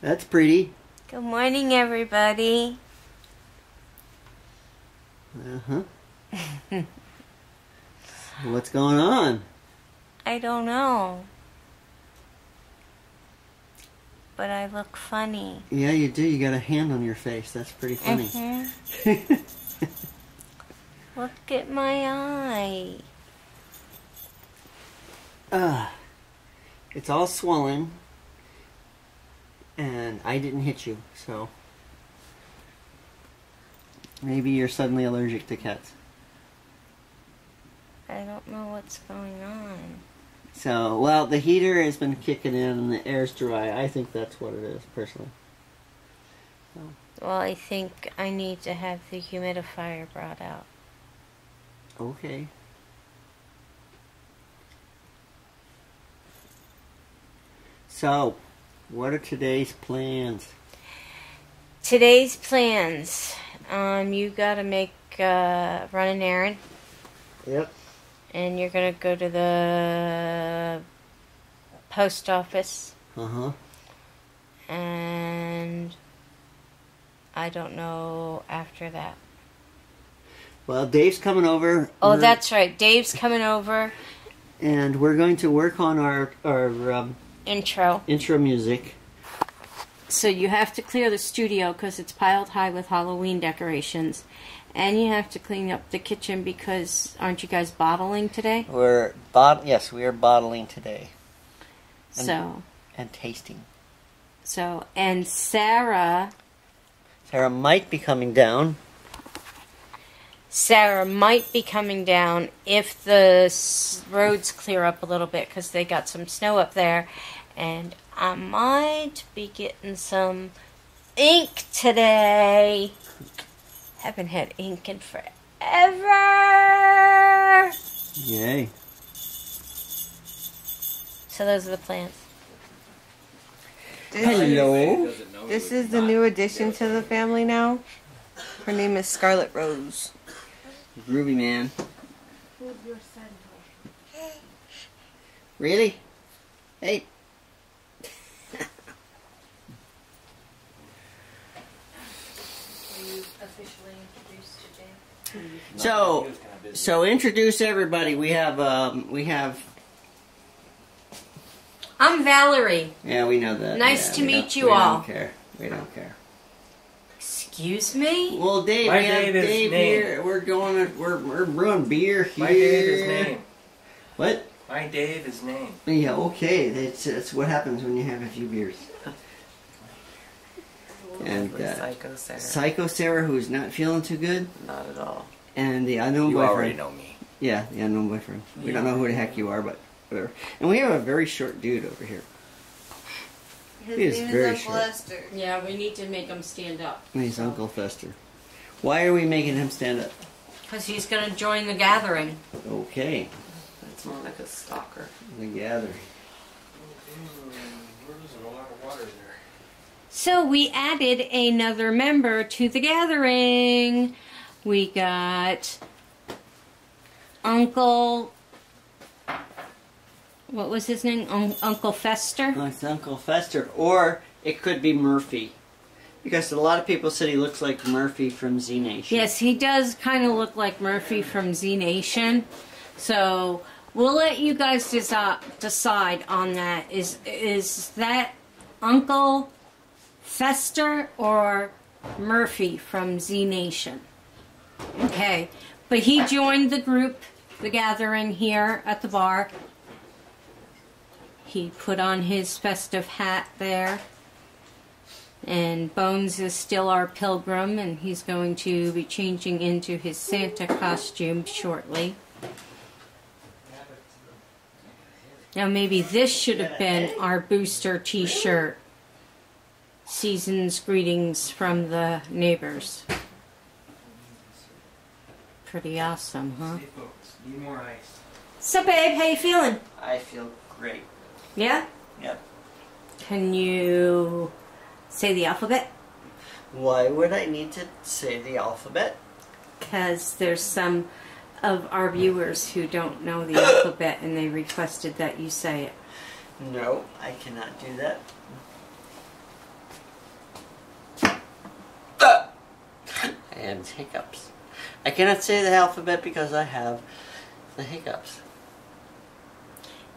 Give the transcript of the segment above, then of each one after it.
That's pretty. Good morning, everybody. Uh huh. What's going on? I don't know. But I look funny. Yeah, you do. You got a hand on your face. That's pretty funny. Mhm. Look at my eye. uh, it's all swollen, and I didn't hit you, so maybe you're suddenly allergic to cats. I don't know what's going on. So, well, the heater has been kicking in and the air's dry. I think that's what it is, personally. Well, I think I need to have the humidifier brought out. Okay. So, what are today's plans? Today's plans. Um, you gotta make uh, run an errand, Yep. and you're gonna go to the post office, Uh huh. and I don't know after that. Well, Dave's coming over. Oh, We're- that's right. Dave's coming over. And we're going to work on our our um, Intro. intro music. So you have to clear the studio because it's piled high with Halloween decorations, and you have to clean up the kitchen because aren't you guys bottling today? We're bot. Yes, we are bottling today And- So, and tasting. so and Sara, Sara might be coming down. Sara might be coming down if the s- roads clear up a little bit because they got some snow up there, and I might be getting some ink today. Haven't had ink in forever. Yay! So those are the plans. Hello. This is the new addition to the family now. Her name is Scarlet Rose. Groovy man. Who's your son? Really? Hey. So, so introduce everybody. We have, um, we have. I'm Valerie. Yeah, we know that. Nice Yeah, to meet don't- you we all. don't care. We don't care. Excuse me? Well, Dave, My we have Dave is Dave name. here. We're going. We're we're brewing beer here. My Dave is name. What? My Dave is name. Yeah, okay. That's that's what happens when you have a few beers. And uh, Psycho Sara. Psycho Sara, who's not feeling too good, Not at all. and the unknown You boyfriend. You already know me. Yeah, the unknown boyfriend. We don't know who the heck you are, but whatever. And we have a very short dude over here. His He is name very is Uncle short. Lester. Yeah, we need to make him stand up. He's Uncle Fester. Why are we making him stand up? Because he's going to join the gathering. Okay, That's more like a stalker. the gathering. We're losing a lot of water there. So we added another member to the gathering. We got Uncle. What was his name? Un- Uncle Fester. Oh, it's Uncle Fester, or it could be Murphy, because a lot of people said he looks like Murphy from Z Nation. Yes, he does kind of look like Murphy from Z Nation. So we'll let you guys decide on that. Is is that Uncle Fester or Murphy from Z Nation? Okay, but he joined the group, the gathering here at the bar. He put on his festive hat there. And Bones is still our pilgrim, and he's going to be changing into his Santa costume shortly. Now, maybe this should have been our booster t shirt. Season's greetings from the neighbors. Pretty awesome, huh? Hey folks, need more ice. So, babe, how you feeling? I feel great. Yeah? Yep. Can you say the alphabet? Why would I need to say the alphabet? because there's some of our viewers who don't know the alphabet and they requested that you say it. No, I cannot do that. And hiccups. I cannot say the alphabet because I have the hiccups.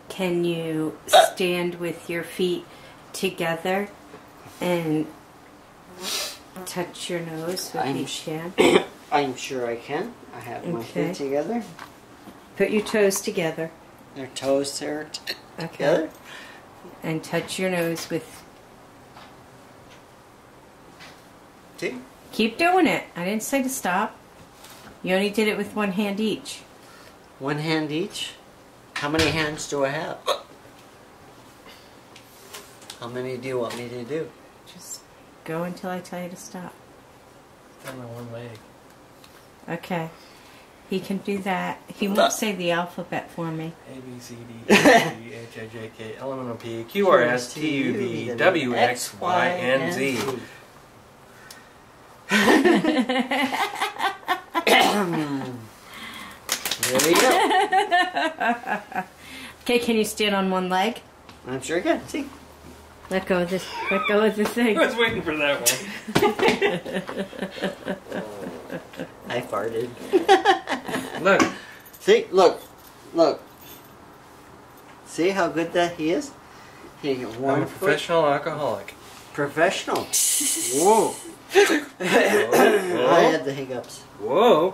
Can you uh. stand with your feet together and touch your nose with I'm each hand? I'm sure I can. I have my Okay. feet together. Put your toes together. Your toes are Okay. together. And touch your nose with. See? Keep doing it. I didn't say to stop. You only did it with one hand each. One hand each. How many hands do I have? How many do you want me to do? Just go until I tell you to stop. On my one leg. Okay. He can do that. He won't say the alphabet for me. A B C D E F G H I J K L M N O P Q R S T U V W X Y and Z. There we go. Okay, can you stand on one leg? I'm sure I can. See? Let go of this. Let go of the I thing. was waiting for that one. I farted. Look, See? Look. Look. See how good that he is? He can I'm one a foot. professional alcoholic. Professional. Whoa. I Whoa. had the hiccups. Whoa.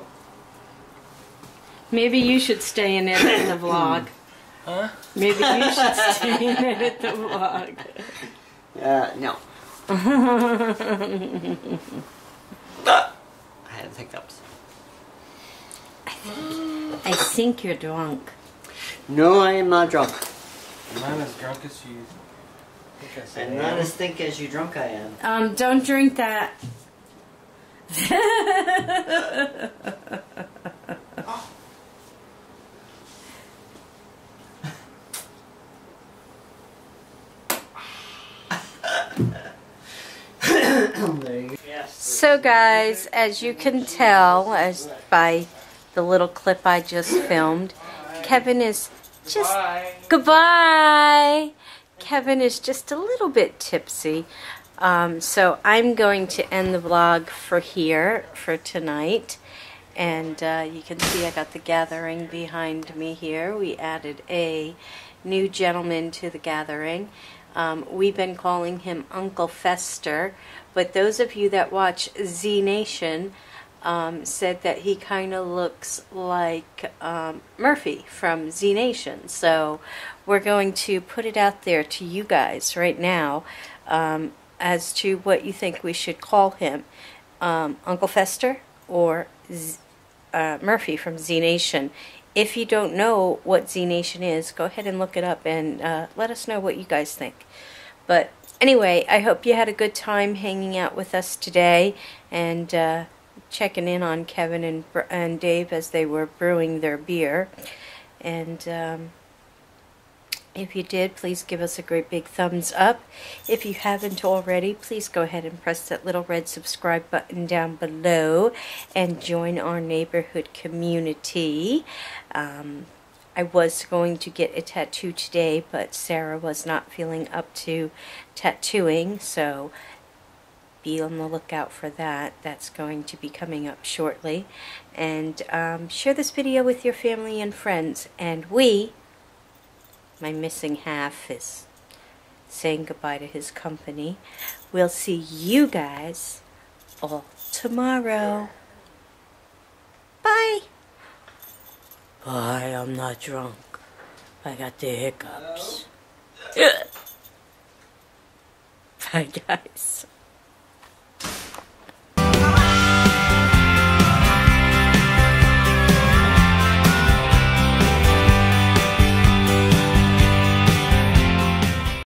Maybe you should stay and edit the vlog. Huh? Maybe you should stay and edit the vlog. Uh, no. I had the hiccups. I think you're drunk. No, I am not drunk. I'm not as drunk as you think I said. I'm not as thick as you drunk I am. Um, don't drink that. there you go. Yes. So, guys, as you can tell, as by the little clip I just filmed, Kevin is just Bye. goodbye. Kevin is just a little bit tipsy. Um, so I'm going to end the vlog for here for tonight. And uh, you can see I got the gathering behind me here. We added a new gentleman to the gathering. Um, we've been calling him Uncle Fester, but those of you that watch Z Nation um, said that he kind of looks like um, Murphy from Z Nation. So we're going to put it out there to you guys right now um, as to what you think we should call him um, Uncle Fester or Z- uh, Murphy from Z Nation. If you don't know what Z Nation is, go ahead and look it up and uh, let us know what you guys think. But anyway, I hope you had a good time hanging out with us today and uh, checking in on Kevin and, and Dave as they were brewing their beer. And um, if you did, please give us a great big thumbs up. If you haven't already, please go ahead and press that little red subscribe button down below and join our neighborhood community. Um, I was going to get a tattoo today, but Sara was not feeling up to tattooing, so be on the lookout for that. That's going to be coming up shortly. And um, share this video with your family and friends. And we, my missing half, is saying goodbye to his company. We'll see you guys all tomorrow. Bye. Bye, I'm not drunk. I got the hiccups. Bye, guys.